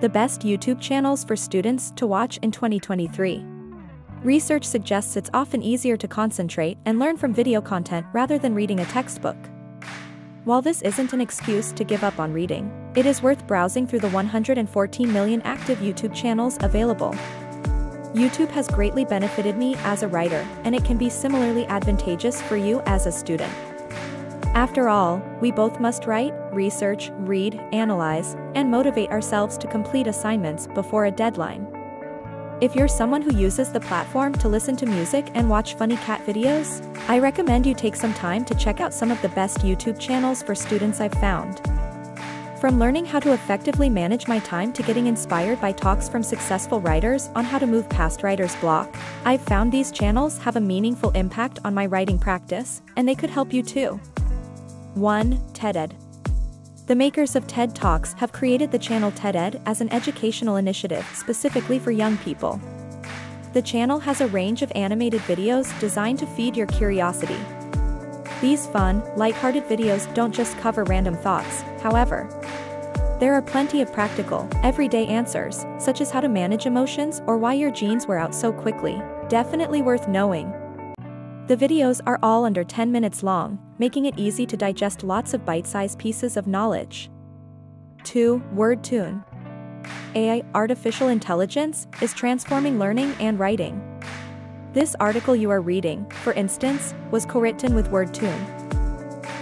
The best YouTube channels for students to watch in 2023. Research suggests it's often easier to concentrate and learn from video content rather than reading a textbook. While this isn't an excuse to give up on reading, it is worth browsing through the 114 million active YouTube channels available. YouTube has greatly benefited me as a writer, and it can be similarly advantageous for you as a student. After all, we both must write, research, read, analyze, and motivate ourselves to complete assignments before a deadline. If you're someone who uses the platform to listen to music and watch funny cat videos, I recommend you take some time to check out some of the best YouTube channels for students I've found. From learning how to effectively manage my time to getting inspired by talks from successful writers on how to move past writer's block, I've found these channels have a meaningful impact on my writing practice, and they could help you too. 1. TED-Ed The makers of TED Talks have created the channel TED-Ed as an educational initiative specifically for young people. The channel has a range of animated videos designed to feed your curiosity. These fun, lighthearted videos don't just cover random thoughts, however. There are plenty of practical, everyday answers, such as how to manage emotions or why your jeans wear out so quickly. Definitely worth knowing. The videos are all under 10 minutes long, making it easy to digest lots of bite-sized pieces of knowledge. 2. WordTune AI, Artificial Intelligence, is transforming learning and writing. This article you are reading, for instance, was co-written with WordTune.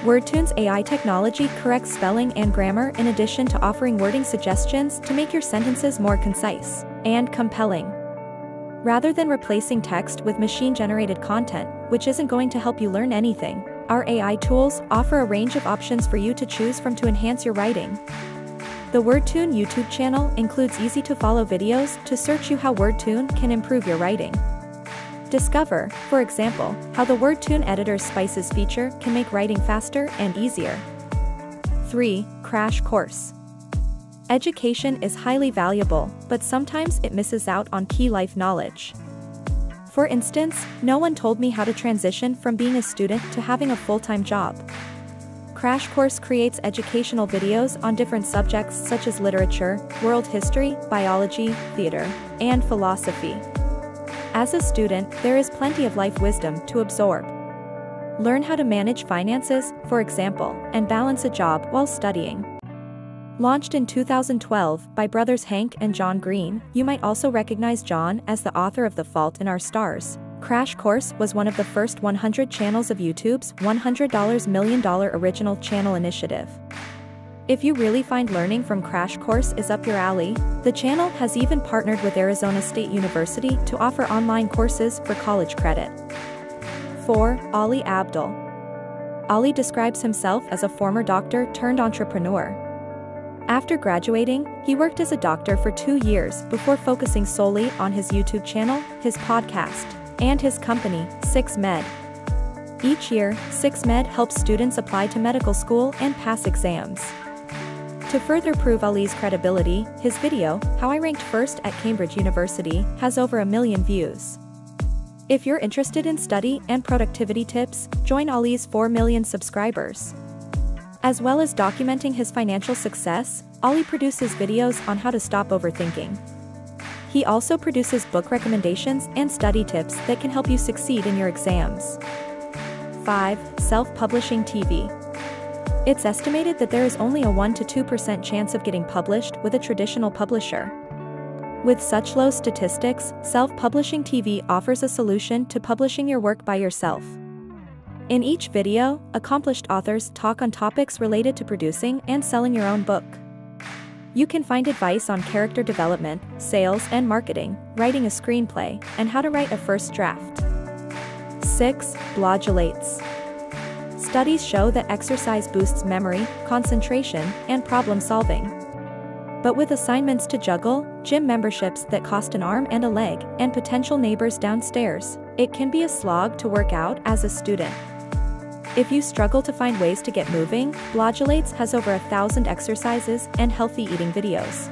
WordTune's AI technology corrects spelling and grammar in addition to offering wording suggestions to make your sentences more concise and compelling. Rather than replacing text with machine-generated content, which isn't going to help you learn anything, our AI tools offer a range of options for you to choose from to enhance your writing. The WordTune YouTube channel includes easy-to-follow videos to search you how WordTune can improve your writing. Discover, for example, how the WordTune Editor's Spices feature can make writing faster and easier. 3. Crash Course Education is highly valuable, but sometimes it misses out on key life knowledge. For instance, no one told me how to transition from being a student to having a full-time job. Crash Course creates educational videos on different subjects such as literature, world history, biology, theater, and philosophy. As a student, there is plenty of life wisdom to absorb. Learn how to manage finances, for example, and balance a job while studying. Launched in 2012 by brothers Hank and John Green, you might also recognize John as the author of The Fault in Our Stars. Crash Course was one of the first 100 channels of YouTube's $100 million original channel initiative. If you really find learning from Crash Course is up your alley, the channel has even partnered with Arizona State University to offer online courses for college credit. 4. Ali Abdaal Ali describes himself as a former doctor turned entrepreneur. After graduating, he worked as a doctor for two years before focusing solely on his YouTube channel, his podcast, and his company, 6med. Each year, 6med helps students apply to medical school and pass exams. To further prove Ali's credibility, his video, How I Ranked First at Cambridge University, has over a million views. If you're interested in study and productivity tips, join Ali's 4 million subscribers. As well as documenting his financial success, Ali produces videos on how to stop overthinking. He also produces book recommendations and study tips that can help you succeed in your exams. 5. Self-Publishing TV It's estimated that there is only a 1-2% chance of getting published with a traditional publisher. With such low statistics, self-publishing TV offers a solution to publishing your work by yourself. In each video, accomplished authors talk on topics related to producing and selling your own book. You can find advice on character development, sales and marketing, writing a screenplay, and how to write a first draft. 6. Blogilates. Studies show that exercise boosts memory, concentration, and problem solving. But with assignments to juggle, gym memberships that cost an arm and a leg, and potential neighbors downstairs, it can be a slog to work out as a student. If you struggle to find ways to get moving, Blogilates has over a thousand exercises and healthy eating videos.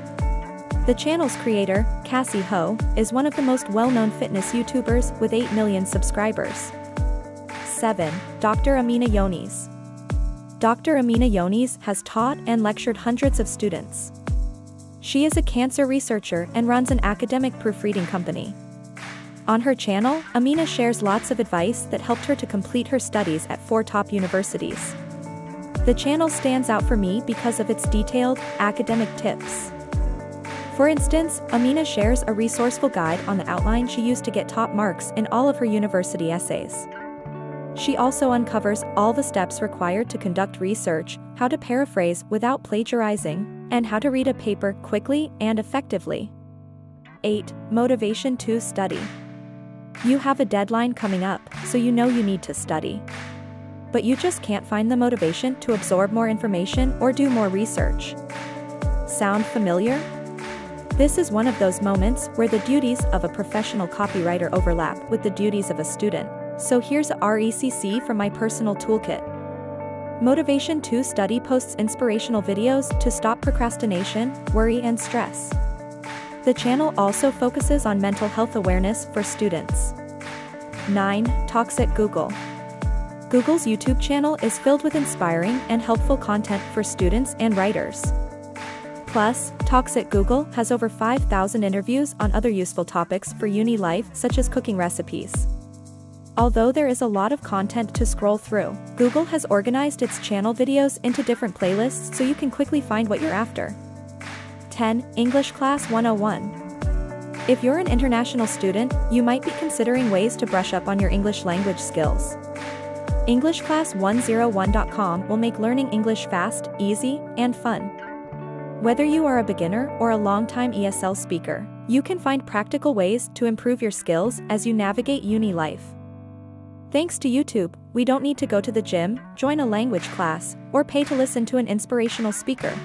The channel's creator, Cassey Ho, is one of the most well-known fitness YouTubers with 8 million subscribers. 7. Dr. Amina Yonis Dr. Amina Yonis has taught and lectured hundreds of students. She is a cancer researcher and runs an academic proofreading company. On her channel, Amina shares lots of advice that helped her to complete her studies at four top universities. The channel stands out for me because of its detailed, academic tips. For instance, Amina shares a resourceful guide on the outline she used to get top marks in all of her university essays. She also uncovers all the steps required to conduct research, how to paraphrase without plagiarizing, and how to read a paper quickly and effectively. 8. Motivation to study. You have a deadline coming up, so you know you need to study. But you just can't find the motivation to absorb more information or do more research. Sound familiar? This is one of those moments where the duties of a professional copywriter overlap with the duties of a student, so here's a RECC from my personal toolkit. Motivation to Study posts inspirational videos to stop procrastination, worry and stress. The channel also focuses on mental health awareness for students. 9. Talks at Google. Google's YouTube channel is filled with inspiring and helpful content for students and writers. Plus, Talks at Google has over 5,000 interviews on other useful topics for uni life such as cooking recipes. Although there is a lot of content to scroll through, Google has organized its channel videos into different playlists so you can quickly find what you're after. 10. English Class 101. If you're an international student, you might be considering ways to brush up on your English language skills. EnglishClass101.com will make learning English fast, easy, and fun. Whether you are a beginner or a long-time ESL speaker, you can find practical ways to improve your skills as you navigate uni life. Thanks to YouTube, we don't need to go to the gym, join a language class, or pay to listen to an inspirational speaker.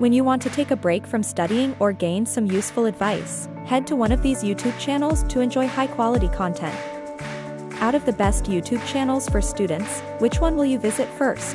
When you want to take a break from studying or gain some useful advice, head to one of these YouTube channels to enjoy high-quality content. Out of the best YouTube channels for students, which one will you visit first?